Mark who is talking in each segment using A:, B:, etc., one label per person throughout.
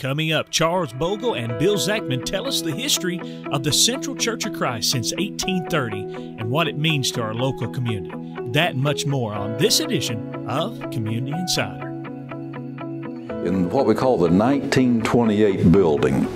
A: Coming up, Charles Bogle and Bill Zechman tell us the history of the Central Church of Christ since 1830 and what it means to our local community. That and much more on this edition of Community Insider
B: in what we call the 1928 building.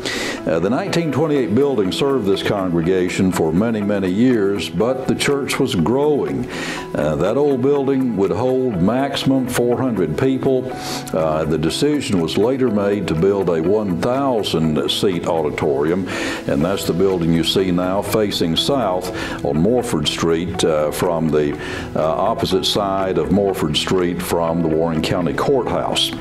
B: Uh, the 1928 building served this congregation for many, many years, but the church was growing. Uh, that old building would hold maximum 400 people. Uh, the decision was later made to build a 1,000 seat auditorium, and that's the building you see now facing south on Morford Street uh, from the uh, opposite side of Morford Street from the Warren County Courthouse.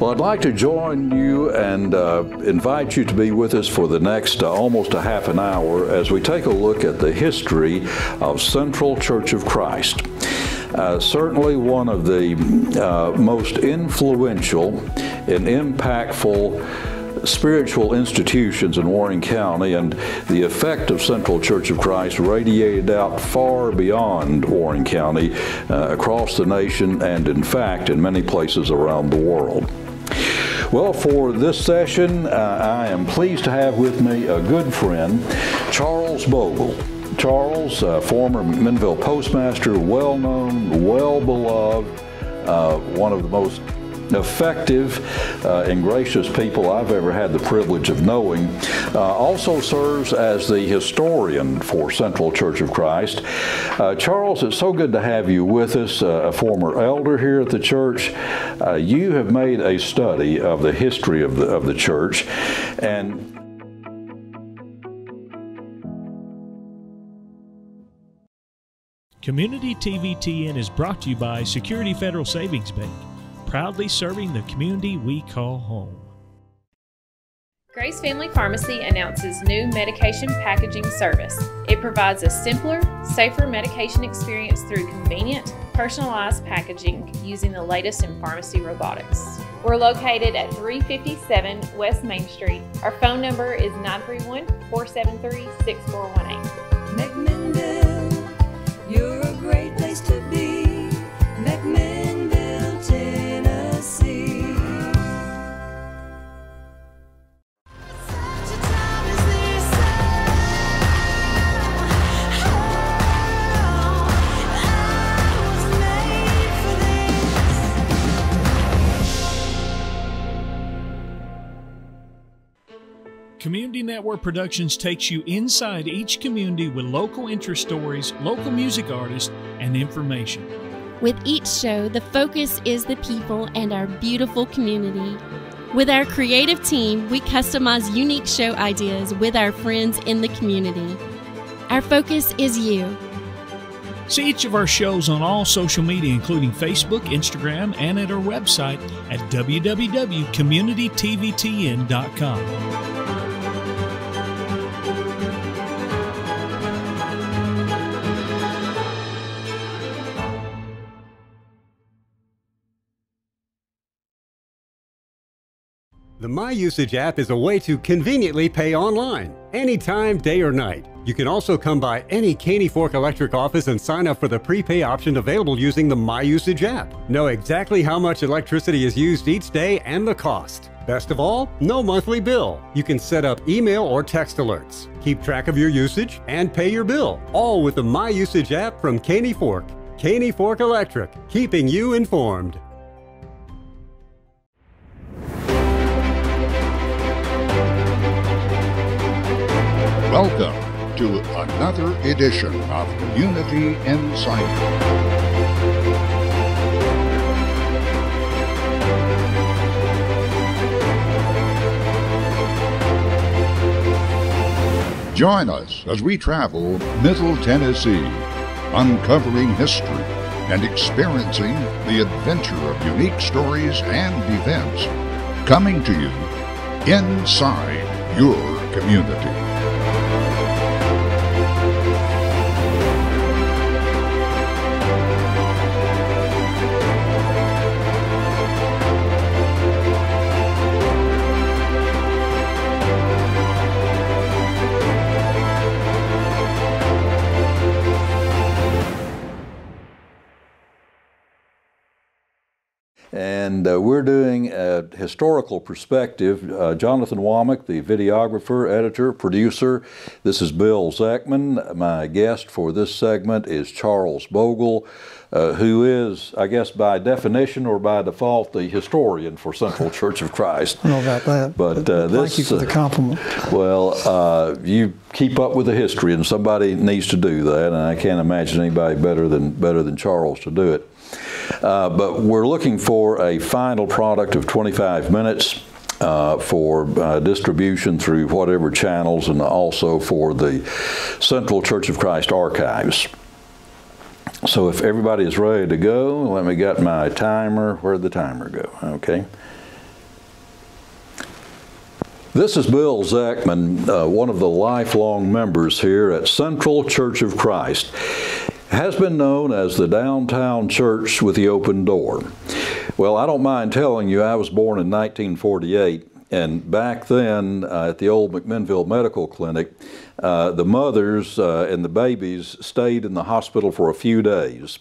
B: Well, I'd like to join you and uh, invite you to be with us for the next uh, almost a half an hour as we take a look at the history of Central Church of Christ. Uh, certainly one of the uh, most influential and impactful spiritual institutions in Warren County, and the effect of Central Church of Christ radiated out far beyond Warren County, uh, across the nation, and in fact, in many places around the world. Well, for this session, uh, I am pleased to have with me a good friend, Charles Bogle. Charles, uh, former McMinnville postmaster, well known, well beloved, uh, one of the most effective uh, and gracious people I've ever had the privilege of knowing. Uh, also serves as the historian for Central Church of Christ. Uh, Charles, it's so good to have you with us, uh, a former elder here at the church. Uh, you have made a study of the history of the, of the church and
A: Community TVTN is brought to you by Security Federal Savings Bank proudly serving the community we call home.
C: Grace Family Pharmacy announces new medication packaging service. It provides a simpler, safer medication experience through convenient, personalized packaging using the latest in pharmacy robotics. We're located at 357 West Main Street. Our phone number is 931 473 6418.
A: Community Network Productions takes you inside each community with local interest stories, local music artists, and information.
D: With each show, the focus is the people and our beautiful community. With our creative team, we customize unique show ideas with our friends in the community. Our focus is you.
A: See each of our shows on all social media, including Facebook, Instagram, and at our website at www.communitytvtn.com.
E: The My Usage app is a way to conveniently pay online, anytime, day or night. You can also come by any Caney Fork Electric office and sign up for the prepay option available using the My Usage app. Know exactly how much electricity is used each day and the cost. Best of all, no monthly bill. You can set up email or text alerts, keep track of your usage, and pay your bill, all with the My Usage app from Caney Fork. Caney Fork Electric, keeping you informed.
F: Welcome to another edition of Community Insider. Join us as we travel Middle Tennessee, uncovering history and experiencing the adventure of unique stories and events coming to you inside your community.
B: And uh, we're doing a historical perspective. Uh, Jonathan Womack, the videographer, editor, producer. This is Bill Zechman. My guest for this segment is Charles Bogle, uh, who is, I guess, by definition or by default, the historian for Central Church of Christ.
G: I know about that.
B: But, uh, but
G: this, thank you for the compliment.
B: Uh, well, uh, you keep up with the history, and somebody needs to do that. And I can't imagine anybody better than better than Charles to do it. Uh, but we're looking for a final product of 25 minutes. Uh, for uh, distribution through whatever channels and also for the Central Church of Christ archives. So if everybody is ready to go, let me get my timer. Where'd the timer go? Okay. This is Bill Zechman, uh, one of the lifelong members here at Central Church of Christ. Has been known as the downtown church with the open door. Well, I don't mind telling you, I was born in 1948, and back then uh, at the old McMinnville Medical Clinic, uh, the mothers uh, and the babies stayed in the hospital for a few days.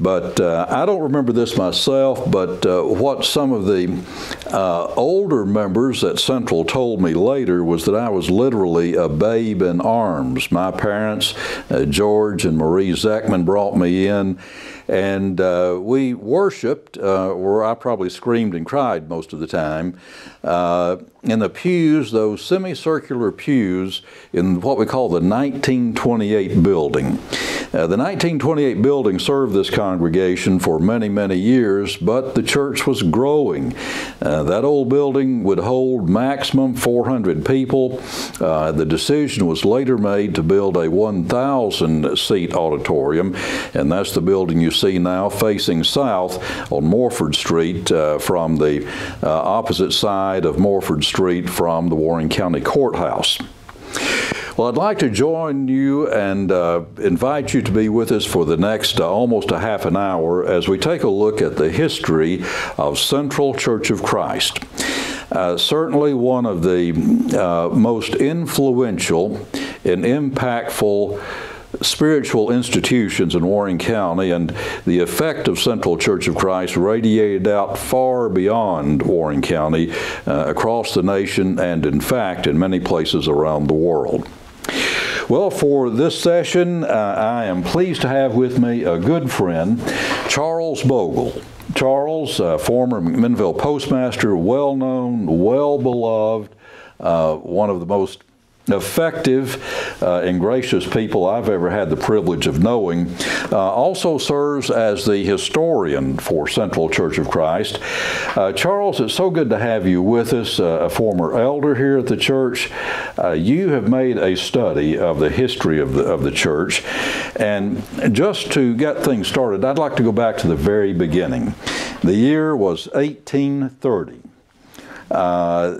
B: But uh, I don't remember this myself, but uh, what some of the uh, older members at Central told me later was that I was literally a babe in arms. My parents, uh, George and Marie Zechman, brought me in and uh, we worshiped, uh, where I probably screamed and cried most of the time, uh, in the pews, those semicircular pews in what we call the 1928 building. Uh, the 1928 building served this congregation for many, many years, but the church was growing. Uh, that old building would hold maximum 400 people. Uh, the decision was later made to build a 1,000 seat auditorium, and that's the building you see now facing south on Morford Street uh, from the uh, opposite side of Morford Street from the Warren County Courthouse. Well, I'd like to join you and uh, invite you to be with us for the next uh, almost a half an hour as we take a look at the history of Central Church of Christ. Uh, certainly one of the uh, most influential and impactful spiritual institutions in Warren County, and the effect of Central Church of Christ radiated out far beyond Warren County, uh, across the nation, and in fact, in many places around the world. Well, for this session, uh, I am pleased to have with me a good friend, Charles Bogle. Charles, uh, former McMinnville postmaster, well known, well beloved, uh, one of the most effective uh, and gracious people I've ever had the privilege of knowing, uh, also serves as the historian for Central Church of Christ. Uh, Charles, it's so good to have you with us, uh, a former elder here at the church. Uh, you have made a study of the history of the, of the church. And just to get things started, I'd like to go back to the very beginning. The year was 1830. Uh,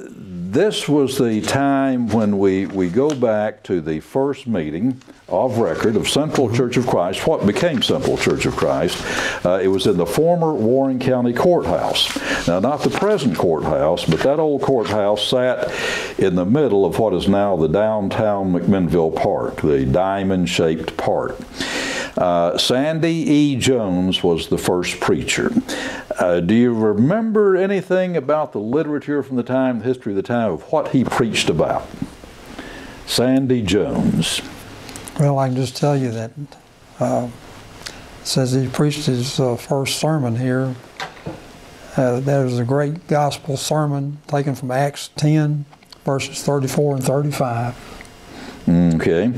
B: this was the time when we, we go back to the first meeting of record of Central mm-hmm. Church of Christ, what became Central Church of Christ. Uh, it was in the former Warren County Courthouse. Now, not the present courthouse, but that old courthouse sat in the middle of what is now the downtown McMinnville Park, the diamond shaped park. Uh, Sandy E. Jones was the first preacher. Uh, do you remember anything about the literature from the time, the history of the time, of what he preached about? Sandy Jones.
G: Well, I can just tell you that uh, says he preached his uh, first sermon here. Uh, that was a great gospel sermon taken from Acts 10, verses 34 and 35.
B: Okay.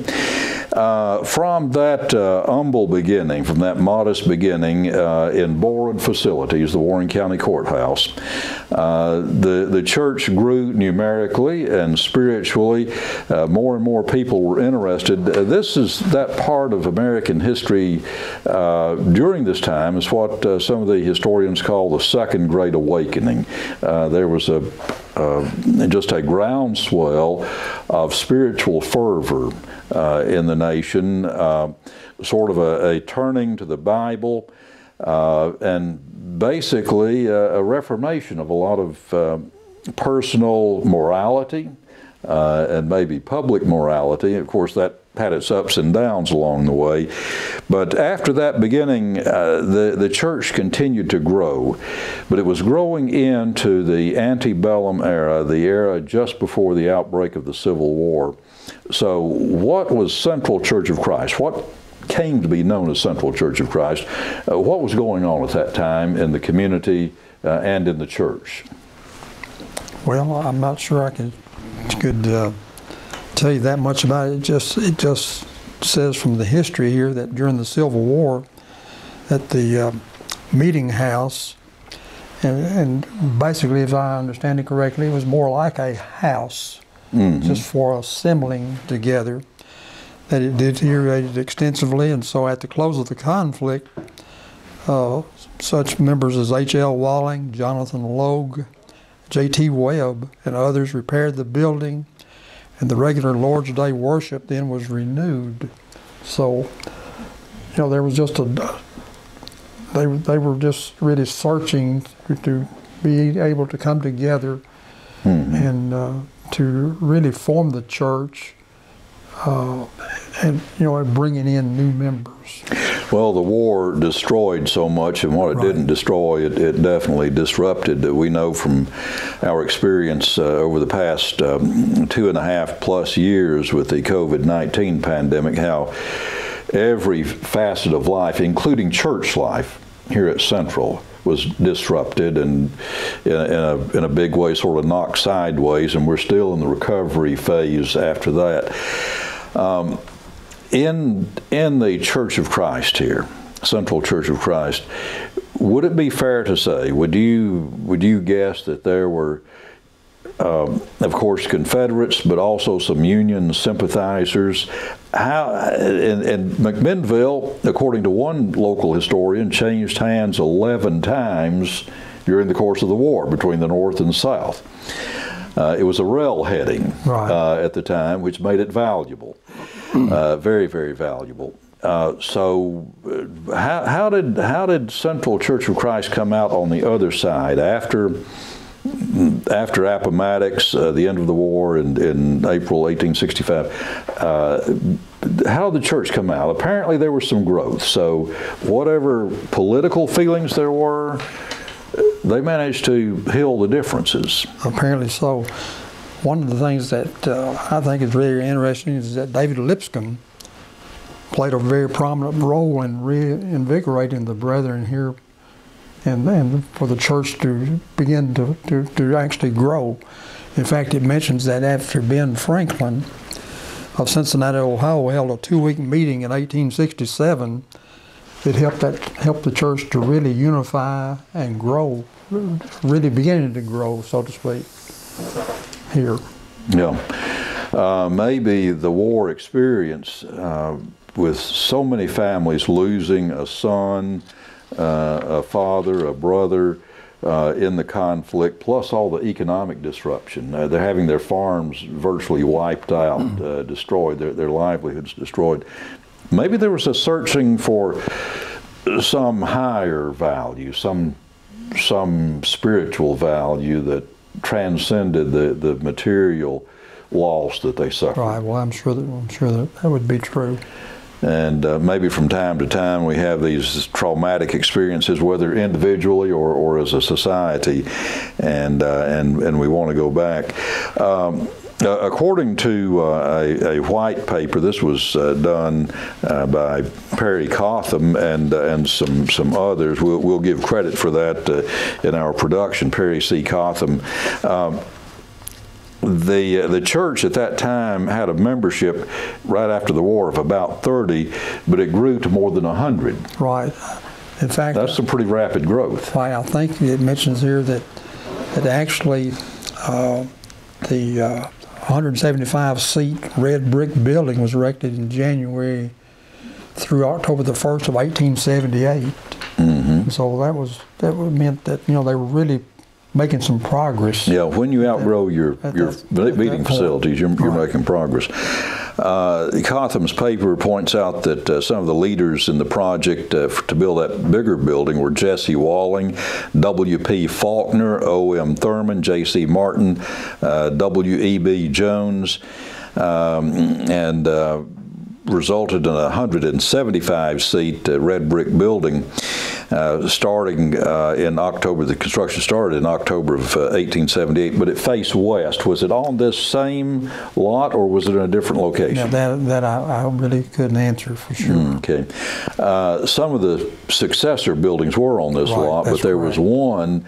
B: Uh, from that uh, humble beginning, from that modest beginning uh, in borrowed facilities, the Warren County Courthouse, uh, the, the church grew numerically and spiritually. Uh, more and more people were interested. this is that part of American history during this time is what some of the historians call the Second Great Awakening. there was a uh, just a groundswell of spiritual fervor uh, in the nation, uh, sort of a, a, turning to the Bible, uh, and basically a, a, reformation of a lot of uh, personal morality. Uh, and maybe public morality. Of course, that had its ups and downs along the way. But after that beginning, uh, the, the church continued to grow. But it was growing into the antebellum era, the era just before the outbreak of the Civil War. So, what was Central Church of Christ? What came to be known as Central Church of Christ? Uh, what was going on at that time in the community uh, and in the church?
G: Well, I'm not sure I could could uh, tell you that much about it. it. Just it just says from the history here that during the Civil War, at the uh, meeting house, and, and, basically, if I understand it correctly, it was more like a house, mm-hmm. just for assembling together. That it deteriorated extensively, and so at the close of the conflict, uh, such members as H.L. Walling, Jonathan Logue, J.T. Webb, and others repaired the building and the regular Lord's Day worship then was renewed. So, you know, there was just a they they were just really searching to, to be able to come together mm-hmm. and uh, to really form the church, uh, and you know, bringing in new members.
B: Well, the war destroyed so much, and what it right. didn't destroy, it, it, definitely disrupted. That we know from our experience uh, over the past um, two and a half plus years with the COVID 19 pandemic, how every facet of life, including church life here at Central, was disrupted and in a, in a, in a big way sort of knocked sideways, and we're still in the recovery phase after that. Um, in in the Church of Christ here, Central Church of Christ, would it be fair to say? Would you would you guess that there were, um, of course, Confederates, but also some Union sympathizers? How and, and McMinnville, according to one local historian, changed hands eleven times during the course of the war between the North and South. Uh, it was a rail heading right. uh, at the time, which made it valuable, uh, very, very valuable. Uh, so, uh, how, how, did how did Central Church of Christ come out on the other side after after Appomattox, uh, the end of the war in, in April 1865? how did the church come out? Apparently, there was some growth. So, whatever political feelings there were, they managed to heal the differences.
G: Apparently so. One of the things that uh, I think is very interesting is that David Lipscomb played a very prominent role in reinvigorating the brethren here and, and for the church to begin to, to, to actually grow. In fact, it mentions that after Ben Franklin of Cincinnati, Ohio, held a two week meeting in 1867 it helped that helped the church to really unify and grow, really beginning to grow, so to speak, here.
B: Yeah, uh, maybe the war experience uh, with so many families losing a son, uh, a father, a brother. Uh, in the conflict, plus all the economic disruption. Uh, they're having their farms virtually wiped out, uh, destroyed, their, their livelihoods destroyed. Maybe there was a searching for some higher value, some some spiritual value that transcended the, the material loss that they suffered.
G: Right. Well, I'm sure that I'm sure that that would be true.
B: And uh, maybe from time to time we have these traumatic experiences, whether individually or, or as a society, and uh, and and we want to go back. Um, uh, according to uh, a, a, white paper, this was uh, done uh, by Perry Cotham and uh, and some some others. We'll, we'll, give credit for that uh, in our production. Perry C. Cotham. Um, the the church at that time had a membership right after the war of about 30, but it grew to more than 100.
G: Right. In fact,
B: that's some pretty rapid growth.
G: Right. I think it mentions here that that actually the 175 seat red brick building was erected in January through October the 1st of 1878. Mm-hmm. So that was that meant that you know they were really making some progress.
B: Yeah, when you outgrow your your that, meeting facilities, you're, you're right. making progress. Uh, Cotham's paper points out that uh, some of the leaders in the project uh, to build that bigger building were Jesse Walling, W.P. Faulkner, O.M. Thurman, J.C. Martin, uh, W.E.B. Jones, um, and uh, resulted in a 175 seat uh, red brick building uh, starting uh, in October. The construction started in October of 1878, uh, but it faced west. Was it on this same lot or was it in a different location?
G: Now that, that I, I really couldn't answer for sure.
B: Mm, okay. Uh, some of the successor buildings were on this
G: right,
B: lot, but there
G: right.
B: was one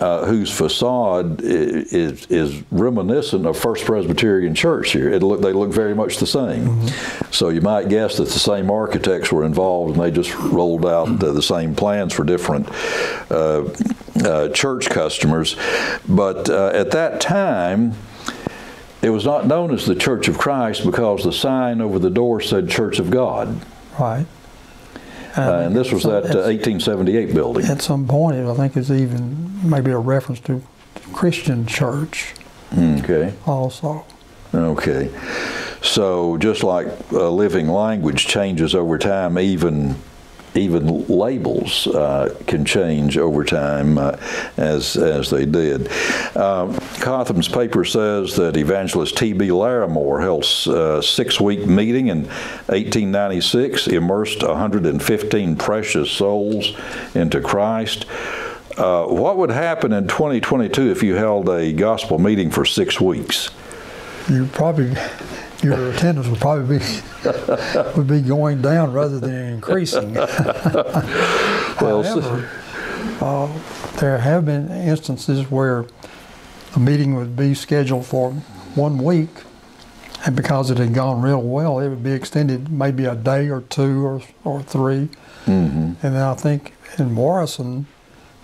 B: uh, whose facade is, is, reminiscent of First Presbyterian Church here. It look, they look very much the same. Mm-hmm. So you might guess that the same architects were involved and they just rolled out uh, the same plans for different uh, uh church customers. But uh, at that time, it was not known as the Church of Christ because the sign over the door said Church of God.
G: Right.
B: Uh, and this was that uh, 1878 building.
G: At some point, I think it's even maybe a reference to Christian church.
B: Okay.
G: Also.
B: Okay. So just like a living language changes over time, even even labels uh, can change over time uh, as, as they did. Uh, Cotham's paper says that evangelist T.B. Larimore held a uh, six-week meeting in 1896, immersed 115 precious souls into Christ. Uh, what would happen in 2022 if you held a gospel meeting for six weeks?
G: You probably your attendance would probably be would be going down rather than increasing. well, However, uh, there have been instances where a meeting would be scheduled for one week, and because it had gone real well, it would be extended maybe a day or two or, or 3 mm-hmm. And then I think in Morrison,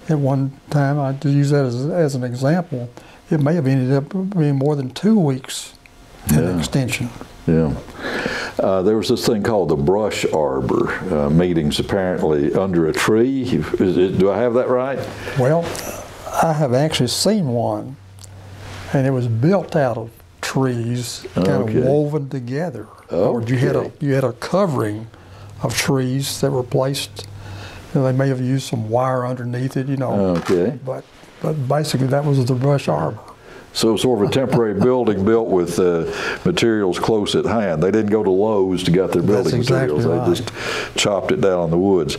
G: at one time, I use that as, as an example, it may have ended up being more than two weeks yeah. extension.
B: Yeah. Uh, there was this thing called the brush arbor uh, meetings, apparently under a tree. It, do I have that right?
G: Well, I have actually seen one, and it was built out of trees, kind okay. of woven together.
B: Okay.
G: Or you had a you had a covering of trees that were placed. You know, they may have used some wire underneath it, you know.
B: Okay.
G: But but basically, that was the brush arbor.
B: So sort of a temporary building built with uh, materials close at hand. They didn't go to Lowe's to get their building
G: exactly
B: materials. They just chopped it down in the woods.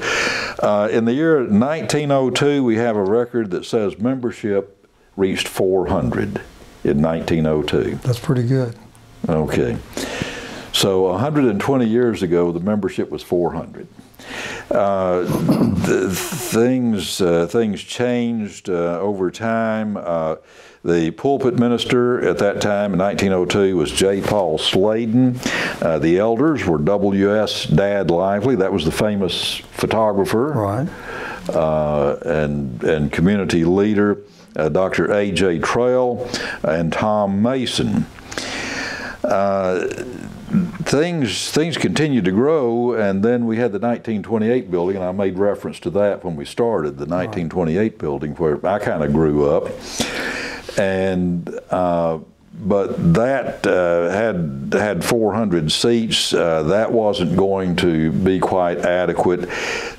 B: Uh, in the year 1902, we have a record that says membership reached 400 in 1902.
G: That's pretty good.
B: Okay. So 120 years ago, the membership was 400. Uh, things uh, things changed uh, over time. Uh, the pulpit minister at that time in 1902 was J. Paul Sladen. Uh, the elders were W.S. Dad Lively. That was the famous photographer.
G: Right.
B: Uh, and, and community leader, uh, Dr. A.J. Trail, and Tom Mason. Uh, things things continued to grow, and then we had the 1928 building, and I made reference to that when we started the 1928 building, where I kind of grew up and uh, but that uh, had had 400 seats. Uh, that wasn't going to be quite adequate,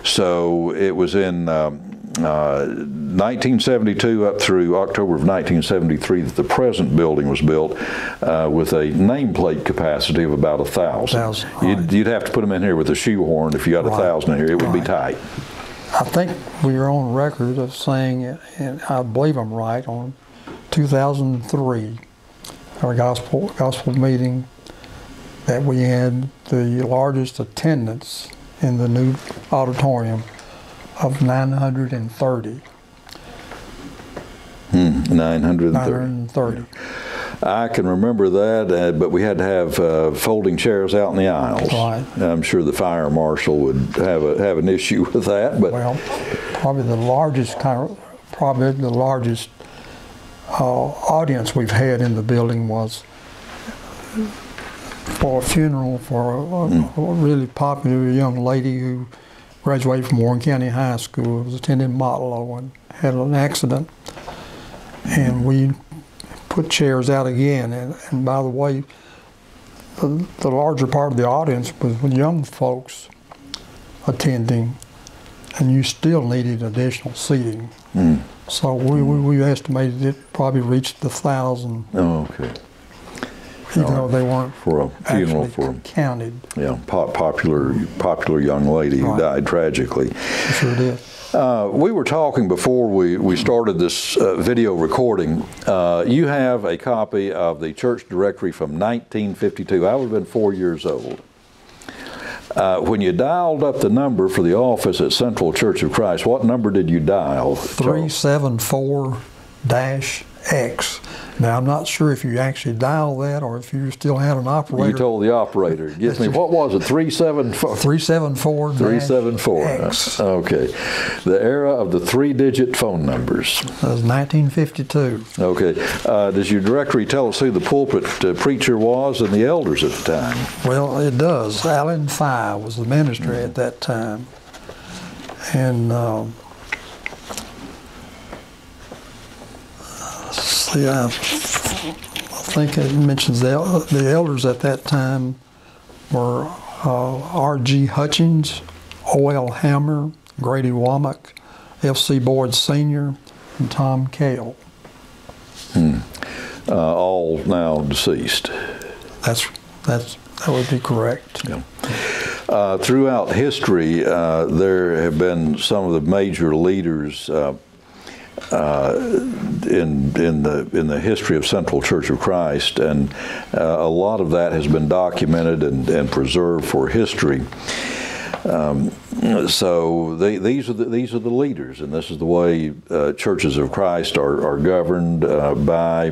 B: so it was in. Um, 1972 uh, up through October of 1973 that the present building was built uh, with a nameplate capacity of about a thousand.
G: thousand
B: you'd, you'd, have to put them in here with a shoehorn if you got a thousand in here. It would
G: right.
B: be tight.
G: I think we are on record of saying, and I believe I'm right, on 2003, our gospel gospel meeting, that we had the largest attendance in the new auditorium of 930.
B: Hmm, 930.
G: 930.
B: I can remember that, uh, but we had to have uh, folding chairs out in the aisles.
G: Right.
B: I'm sure the fire marshal would have a, have an issue with that, but
G: well, probably the largest kind of, probably the largest uh, audience we've had in the building was for a funeral for a, mm. a, really popular young lady who graduated from Warren County High School, I was attending Motlow and had an accident. And we put chairs out again. And, and by the way, the, the larger part of the audience was young folks attending, and you still needed additional seating. Mm. So we, we, we, estimated it probably reached the thousand.
B: Oh, okay.
G: Even though they weren't
B: for a funeral for
G: counted.
B: yeah po- popular popular young lady who died tragically.
G: Sure did.
B: Uh, we were talking before we, we started this uh, video recording. Uh, you have a copy of the church directory from 1952. I would have been four years old. Uh, when you dialed up the number for the office at Central Church of Christ, what number did you dial?
G: 374 dash X. Now, I'm not sure if you actually dialed that or if you still had an operator.
B: You told the operator. Give me, what was it? Three
G: seven four.
B: Three seven four. Three seven four.
G: X.
B: Okay. The era of the three digit phone numbers.
G: That was 1952.
B: Okay. Uh, does your directory tell us who the pulpit uh, preacher was and the elders at the time?
G: Well, it does. Alan Fye was the minister at that time. And um, see, I, I think it mentions the, the elders at that time were uh, R.G. Hutchins, O.L. Hammer, Grady Womack, F.C. Boyd Sr., and Tom Cale.
B: Uh, all now deceased.
G: That's, that's, that would be correct.
B: Yeah. Uh, throughout history, uh, there have been some of the major leaders uh, in in the in the history of Central Church of Christ, and uh, a lot of that has been documented and, and preserved for history. Um, so they, these are the, these are the leaders, and this is the way uh, churches of Christ are, are governed uh, by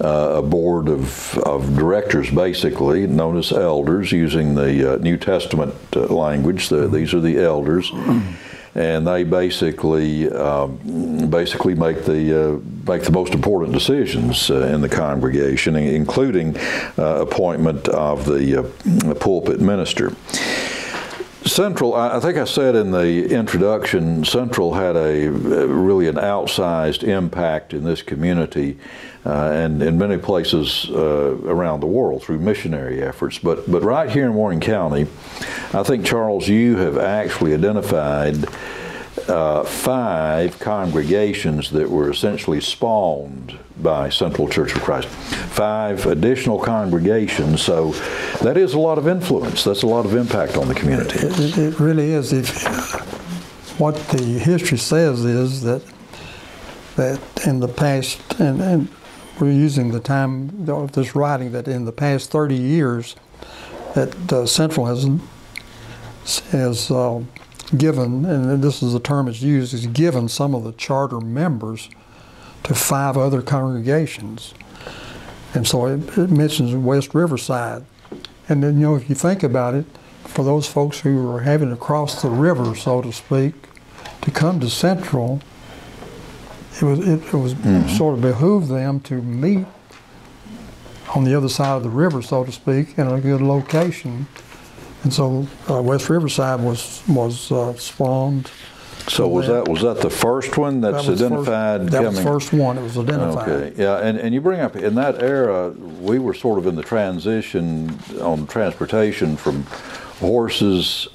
B: uh, a board of, of directors, basically known as elders, using the uh, New Testament uh, language. The, these are the elders, and they basically um, basically make the uh, make the most important decisions uh, in the congregation, including uh, appointment of the uh, pulpit minister. Central, I think I said in the introduction, Central had a really an outsized impact in this community uh, and in many places uh, around the world through missionary efforts. But but right here in Warren County, I think Charles, you have actually identified uh, five congregations that were essentially spawned by Central Church of Christ. Five additional congregations, so that is a lot of influence. That's a lot of impact on the community.
G: It, it, really is. If what the history says is that that in the past, and, and we're using the time of this writing, that in the past 30 years, that uh, Central has has uh, given, and this is the term it's used, is given some of the charter members to five other congregations. And so it, it mentions West Riverside. And then, you know, if you think about it, for those folks who are having to cross the river, so to speak, to come to Central, it was it, it was mm-hmm. sort of behooved them to meet on the other side of the river, so to speak, in a good location. And so uh, West Riverside was was uh, spawned.
B: So was that was that the first one that's
G: That was first-
B: identified
G: That was the first one. It was identified.
B: Okay, yeah, and, and you bring up in that era, we were sort of in the transition on transportation from horses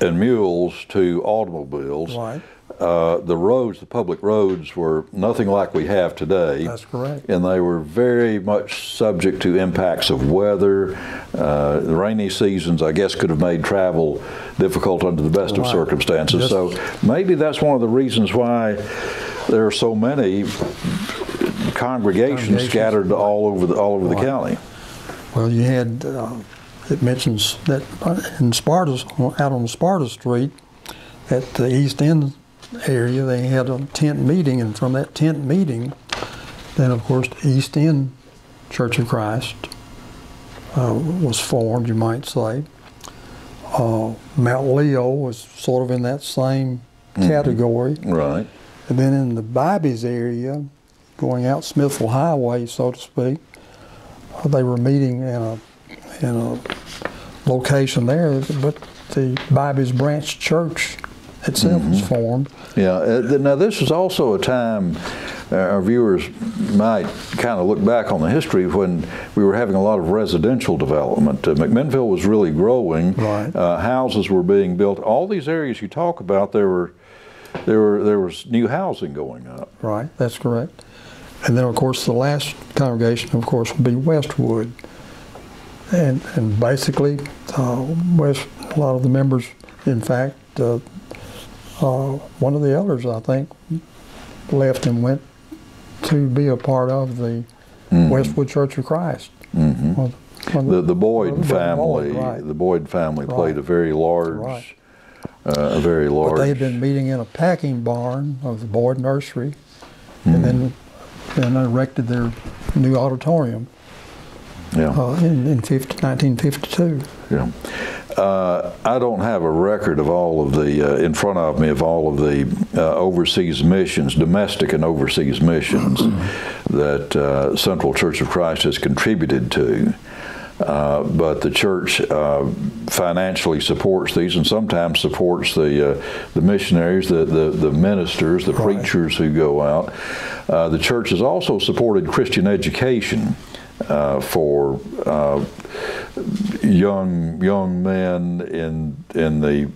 B: and mules to automobiles.
G: Right.
B: Uh, the roads, the public roads, were nothing like we have today.
G: That's correct.
B: And they were very much subject to impacts of weather. Uh, the rainy seasons, I guess, could have made travel difficult under the best of circumstances.
G: Yes.
B: So maybe that's one of the reasons why there are so many congregations,
G: Congregations.
B: scattered all over the all over the county.
G: Well, you had, uh, it mentions that in Sparta, out on Sparta Street, at the East End area, they had a tent meeting, and from that tent meeting, then of course, the East End Church of Christ uh, was formed, you might say. Uh, Mount Leo was sort of in that same category.
B: Right.
G: And then in the Bibes area, going out Smithville Highway, so to speak, uh, they were meeting in a in a location there, but the Bibes Branch Church itself was formed.
B: Yeah. Uh, now this is also a time uh, our viewers might kind of look back on the history when we were having a lot of residential development. Uh, McMinnville was really growing.
G: Right.
B: Uh, houses were being built. All these areas you talk about, there were there were there was new housing going up.
G: Right, that's correct. And then, of course, the last congregation, of course, would be Westwood. and, and basically, uh, West, a lot of the members, in fact, uh, uh, one of the elders, I think, left and went to be a part of the Westwood Church of Christ.
B: Mhm.
G: Well,
B: The, the Boyd family,
G: right.
B: the Boyd family played a very large,
G: Right.
B: uh, a very large.
G: But they had been meeting in a packing barn of the Boyd Nursery,
B: Hmm.
G: and then then erected their new auditorium
B: yeah.
G: uh, in, in 50, 1952.
B: Yeah. Uh, I don't have a record of all of the, uh, in front of me, of all of the uh, overseas missions, domestic and overseas missions that uh, Central Church of Christ has contributed to. Uh, but the church uh, financially supports these and sometimes supports the, uh, the missionaries, the, the, the ministers, the
G: Right.
B: preachers who go out. Uh, the church has also supported Christian education uh, for uh, young young men in in the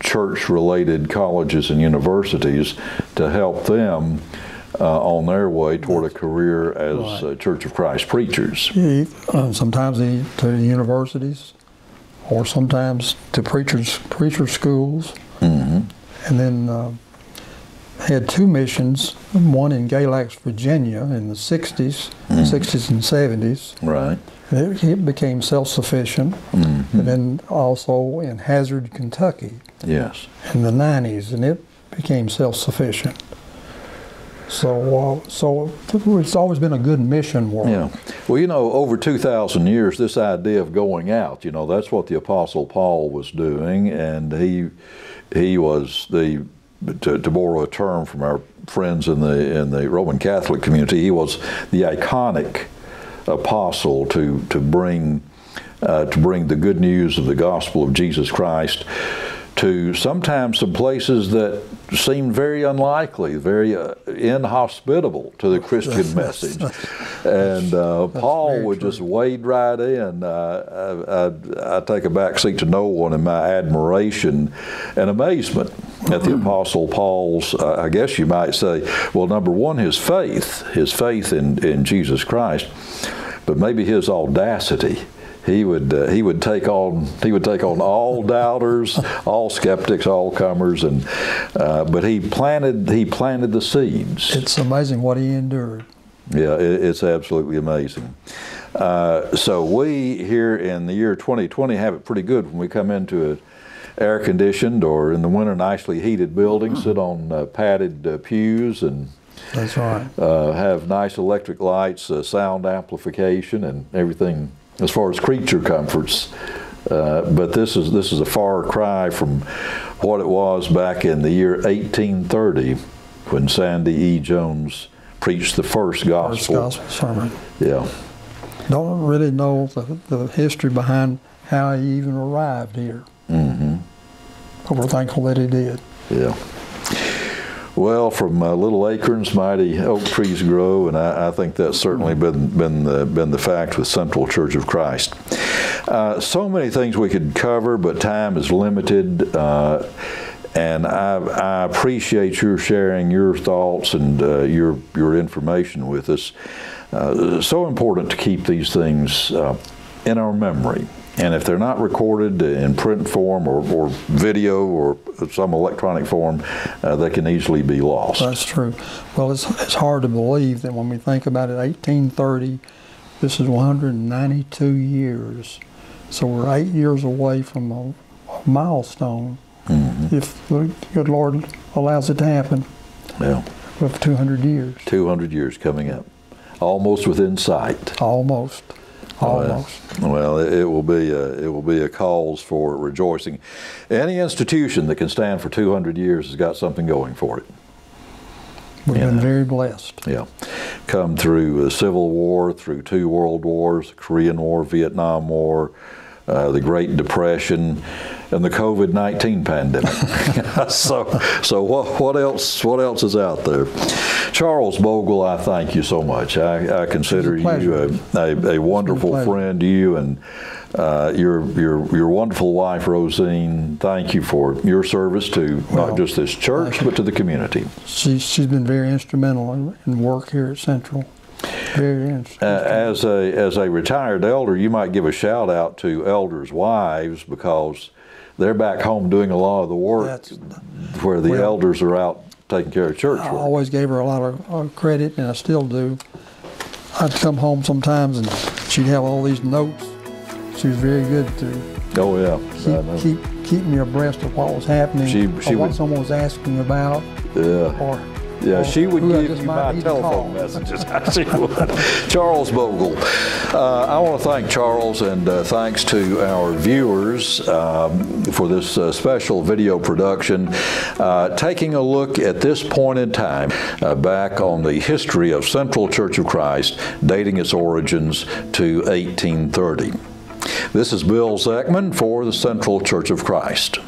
B: church related colleges and universities to help them uh, on their way toward a career as
G: Right.
B: uh, Church of Christ preachers.
G: He, uh, sometimes to the universities, or sometimes to preachers preacher schools,
B: hmm
G: and then uh, had two missions. One in Galax, Virginia, in the 60s, 60s and 70s.
B: Right.
G: It, it became self-sufficient,
B: hmm
G: and then also in Hazard, Kentucky,
B: Yes.
G: in the 90s, and it became self-sufficient. So, uh, so it's always been a good mission work.
B: Yeah. Well, you know, over 2,000 years, this idea of going out, you know, that's what the Apostle Paul was doing, and he he was the to, to borrow a term from our friends in the in the Roman Catholic community, he was the iconic apostle to to bring uh, to bring the good news of the gospel of Jesus Christ to sometimes some places that seemed very unlikely, very uh, inhospitable to the Christian message. And uh, Paul would
G: true.
B: just wade right in. Uh, I, I, I take a back seat to no one in my admiration and amazement at the Apostle Paul's, uh, I guess you might say, well, number one, his faith, his faith in, in Jesus Christ, but maybe his audacity he would uh, he would take on he would take on all doubters, all skeptics, all comers, and uh, but he planted he planted the seeds.
G: It's amazing what he endured.
B: Yeah, it, it's absolutely amazing. Uh, so we here in the year 2020 have it pretty good when we come into a air conditioned or in the winter nicely heated building, sit on uh, padded uh, pews and
G: That's right.
B: uh, have nice electric lights, uh, sound amplification, and everything as far as creature comforts. Uh, but this is this is a far cry from what it was back in the year 1830 when Sandy E. Jones preached the first
G: First
B: gospel.
G: gospel sermon.
B: Yeah,
G: Don't really know the, the history behind how he even arrived here.
B: Mm-hmm.
G: But we're thankful that he did.
B: yeah. Well, from uh, little acorns, mighty oak trees grow, and I, I think that's certainly been been the, been the fact with Central Church of Christ. Uh, so many things we could cover, but time is limited. Uh, and I, I appreciate your sharing your thoughts and uh, your your information with us. Uh, so important to keep these things uh, in our memory. And if they're not recorded in print form or, or video or some electronic form, uh, they can easily be lost.
G: That's true. Well, it's, it's hard to believe that when we think about it, 1830, this is 192 years. So we're eight years away from a, a milestone
B: Mhm.
G: if the good Lord allows it to happen
B: Yeah,
G: with 200 years.
B: 200 years coming up, almost within sight.
G: Almost. Almost.
B: Well, it, it will be a, it will be a cause for rejoicing. Any institution that can stand for 200 years has got something going for it.
G: We've
B: Yeah.
G: been very blessed.
B: Yeah, come through the Civil War, through two World Wars, the Korean War, Vietnam War, uh, the Great Depression, and the COVID nineteen pandemic. so, so what, what else? What else is out there? Charles Bogle, I thank you so much. I, I consider
G: a
B: you a, a, a wonderful
G: pleasure.
B: friend. You and uh, your your your wonderful wife Rosine. Thank you for your service to
G: Well,
B: not just this church but to the community.
G: She, she's been very instrumental in, in work here at Central. Very interesting.
B: Uh, as a as a retired elder, you might give a shout out to elders' wives because they're back home doing a lot of the work
G: That's-
B: where the
G: well,
B: elders are out taking care of church
G: I
B: work.
G: always gave her a lot of uh, credit, and I still do. I'd come home sometimes, and she'd have all these notes. She was very good to
B: Oh yeah,
G: keep keep keep me abreast of what was happening,
B: She- she
G: or what
B: would-
G: someone was asking about,
B: yeah.
G: or
B: Yeah, she would give you my
G: need to call.
B: telephone messages. she would. Charles Bogle. Uh, I want to thank Charles and uh, thanks to our viewers um, for this uh, special video production, uh, taking a look at this point in time uh, back on the history of Central Church of Christ, dating its origins to 1830. This is Bill Zechman for the Central Church of Christ.